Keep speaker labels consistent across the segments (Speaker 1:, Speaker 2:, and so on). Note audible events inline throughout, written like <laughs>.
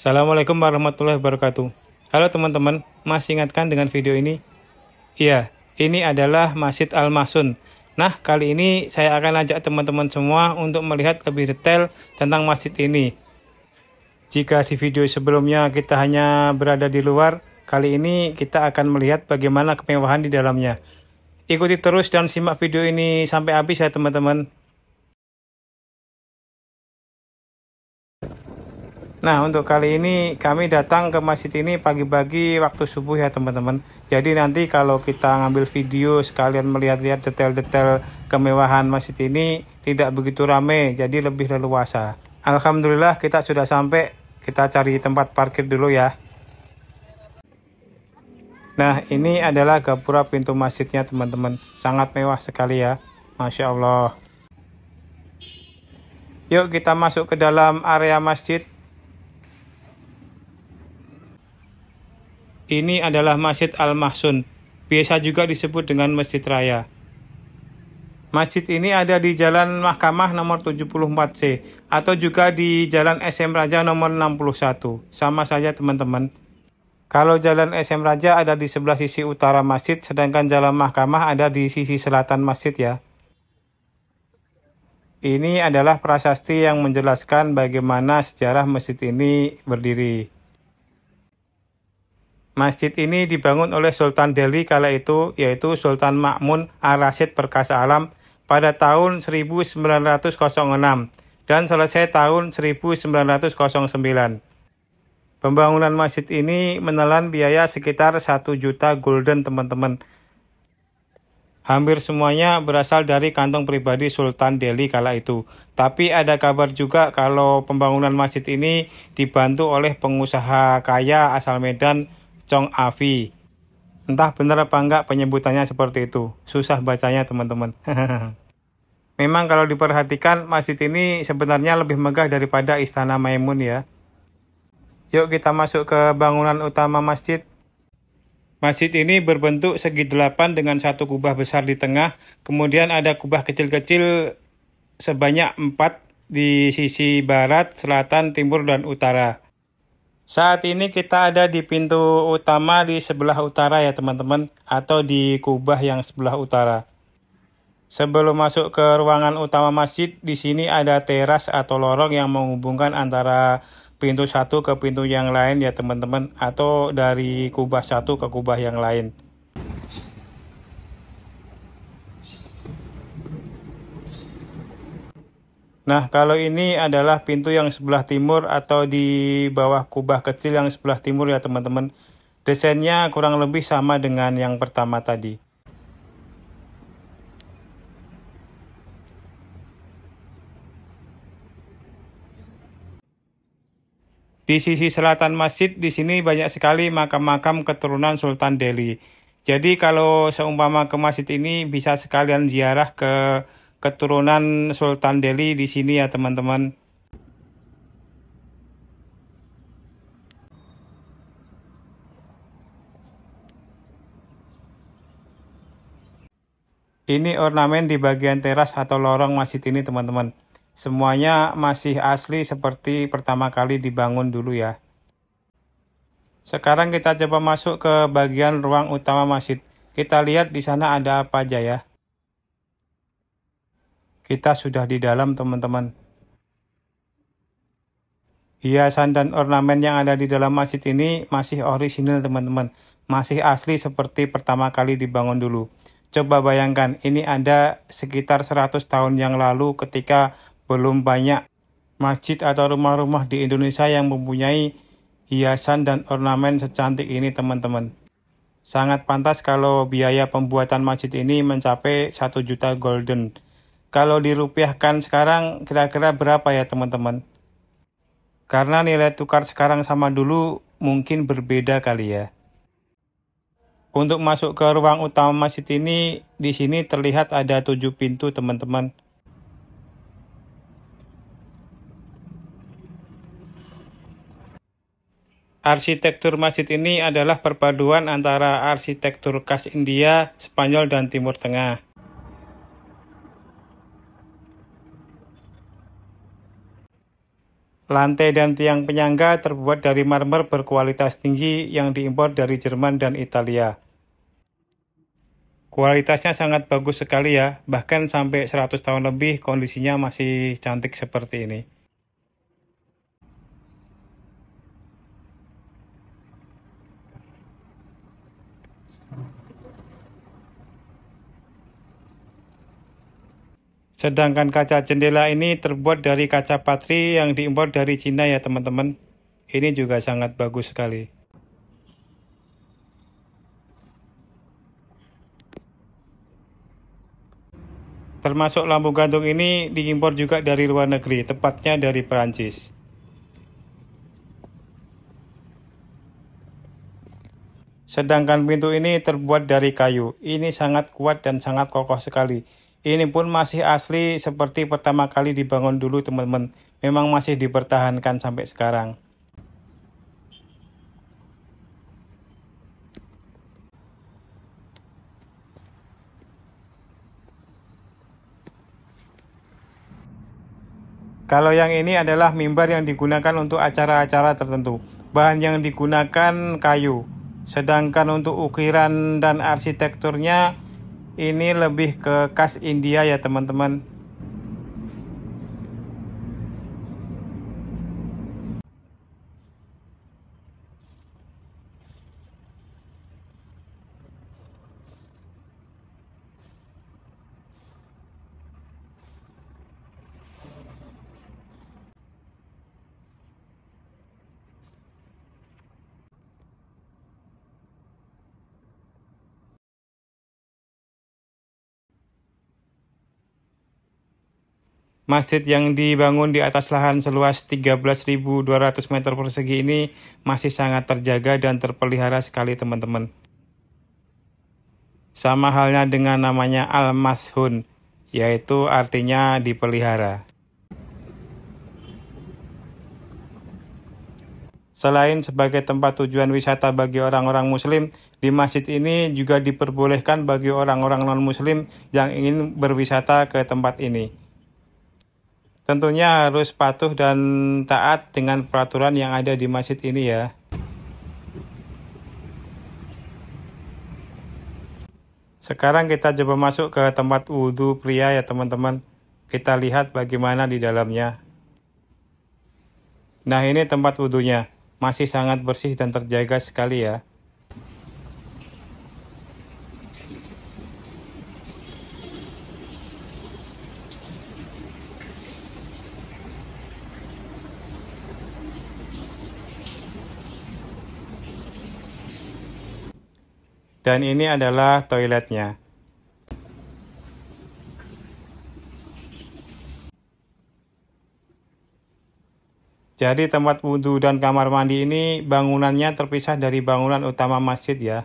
Speaker 1: Assalamualaikum warahmatullahi wabarakatuh. Halo teman-teman, masih ingatkan dengan video ini? Iya, ini adalah Masjid Al-Mahsun. Nah, kali ini saya akan ajak teman-teman semua untuk melihat lebih detail tentang masjid ini. Jika di video sebelumnya kita hanya berada di luar, kali ini kita akan melihat bagaimana kemewahan di dalamnya. Ikuti terus dan simak video ini sampai habis ya teman-teman. Nah, untuk kali ini kami datang ke masjid ini pagi-pagi waktu subuh ya teman-teman. Jadi nanti kalau kita ngambil video sekalian melihat-lihat detail-detail kemewahan masjid ini tidak begitu rame, jadi lebih leluasa. Alhamdulillah kita sudah sampai, kita cari tempat parkir dulu ya. Nah, ini adalah gapura pintu masjidnya teman-teman. Sangat mewah sekali ya. Masya Allah. Yuk kita masuk ke dalam area masjid. Ini adalah Masjid Al-Mahsun, biasa juga disebut dengan Masjid Raya. Masjid ini ada di Jalan Mahkamah nomor 74C atau juga di Jalan SM Raja nomor 61. Sama saja teman-teman. Kalau Jalan SM Raja ada di sebelah sisi utara masjid, sedangkan Jalan Mahkamah ada di sisi selatan masjid ya. Ini adalah prasasti yang menjelaskan bagaimana sejarah masjid ini berdiri. Masjid ini dibangun oleh Sultan Delhi kala itu, yaitu Sultan Makmun Al-Rasyid Perkasa Alam pada tahun 1906 dan selesai tahun 1909. Pembangunan masjid ini menelan biaya sekitar 1 juta gulden teman-teman. Hampir semuanya berasal dari kantong pribadi Sultan Delhi kala itu. Tapi ada kabar juga kalau pembangunan masjid ini dibantu oleh pengusaha kaya asal Medan Chong Avi. Entah benar apa enggak penyebutannya seperti itu. Susah bacanya teman-teman. <laughs> Memang kalau diperhatikan masjid ini sebenarnya lebih megah daripada Istana Maimun ya. Yuk kita masuk ke bangunan utama masjid. Masjid ini berbentuk segi delapan dengan satu kubah besar di tengah. Kemudian ada kubah kecil-kecil sebanyak empat di sisi barat, selatan, timur, dan utara. Saat ini kita ada di pintu utama di sebelah utara ya teman-teman atau di kubah yang sebelah utara. Sebelum masuk ke ruangan utama masjid, di sini ada teras atau lorong yang menghubungkan antara pintu satu ke pintu yang lain ya teman-teman atau dari kubah satu ke kubah yang lain. Nah, kalau ini adalah pintu yang sebelah timur atau di bawah kubah kecil yang sebelah timur ya teman-teman. Desainnya kurang lebih sama dengan yang pertama tadi. Di sisi selatan masjid di sini banyak sekali makam-makam keturunan Sultan Delhi. Jadi kalau seumpama ke masjid ini bisa sekalian ziarah ke keturunan Sultan Delhi di sini ya teman-teman. Ini ornamen di bagian teras atau lorong masjid ini teman-teman. Semuanya masih asli seperti pertama kali dibangun dulu ya. Sekarang kita coba masuk ke bagian ruang utama masjid. Kita lihat di sana ada apa aja ya. Kita sudah di dalam teman-teman. Hiasan dan ornamen yang ada di dalam masjid ini masih orisinil teman-teman. Masih asli seperti pertama kali dibangun dulu. Coba bayangkan, ini ada sekitar 100 tahun yang lalu ketika belum banyak masjid atau rumah-rumah di Indonesia yang mempunyai hiasan dan ornamen secantik ini teman-teman. Sangat pantas kalau biaya pembuatan masjid ini mencapai 1 juta golden. Kalau dirupiahkan sekarang kira-kira berapa ya teman-teman? Karena nilai tukar sekarang sama dulu mungkin berbeda kali ya. Untuk masuk ke ruang utama masjid ini, di sini terlihat ada tujuh pintu teman-teman. Arsitektur masjid ini adalah perpaduan antara arsitektur khas India, Spanyol, dan Timur Tengah. Lantai dan tiang penyangga terbuat dari marmer berkualitas tinggi yang diimpor dari Jerman dan Italia. Kualitasnya sangat bagus sekali ya, bahkan sampai 100 tahun lebih kondisinya masih cantik seperti ini. Sedangkan kaca jendela ini terbuat dari kaca patri yang diimpor dari Cina ya teman-teman. Ini juga sangat bagus sekali. Termasuk lampu gantung ini diimpor juga dari luar negeri, tepatnya dari Perancis. Sedangkan pintu ini terbuat dari kayu. Ini sangat kuat dan sangat kokoh sekali. Ini pun masih asli seperti pertama kali dibangun dulu teman-teman. Memang masih dipertahankan sampai sekarang. Kalau yang ini adalah mimbar yang digunakan untuk acara-acara tertentu. Bahan yang digunakan kayu. Sedangkan untuk ukiran dan arsitekturnya ini lebih ke khas India ya teman-teman Masjid yang dibangun di atas lahan seluas 13.200 meter persegi ini masih sangat terjaga dan terpelihara sekali teman-teman. Sama halnya dengan namanya Al-Mashun, yaitu artinya dipelihara. Selain sebagai tempat tujuan wisata bagi orang-orang muslim, di masjid ini juga diperbolehkan bagi orang-orang non-muslim yang ingin berwisata ke tempat ini. Tentunya harus patuh dan taat dengan peraturan yang ada di masjid ini ya. Sekarang kita coba masuk ke tempat wudhu pria ya teman-teman. Kita lihat bagaimana di dalamnya. Nah ini tempat wudhunya. Masih sangat bersih dan terjaga sekali ya. Dan ini adalah toiletnya. Jadi tempat wudhu dan kamar mandi ini bangunannya terpisah dari bangunan utama masjid ya.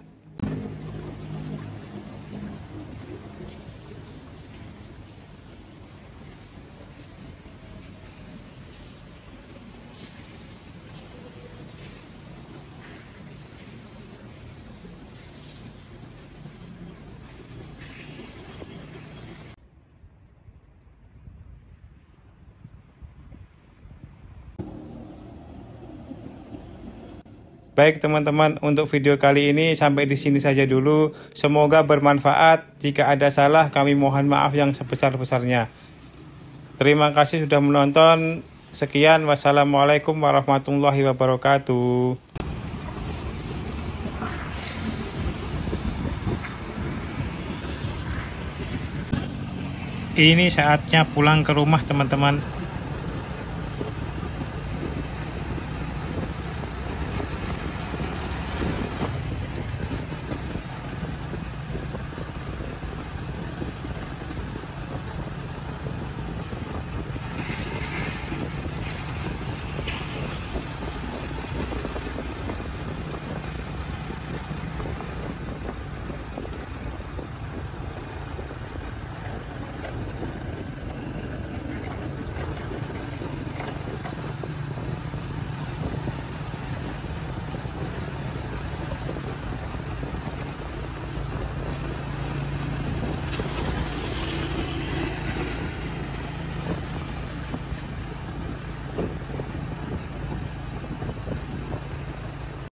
Speaker 1: Baik teman-teman, untuk video kali ini sampai di sini saja dulu. Semoga bermanfaat. Jika ada salah, kami mohon maaf yang sebesar-besarnya. Terima kasih sudah menonton. Sekian, wassalamualaikum warahmatullahi wabarakatuh. Ini saatnya pulang ke rumah teman-teman.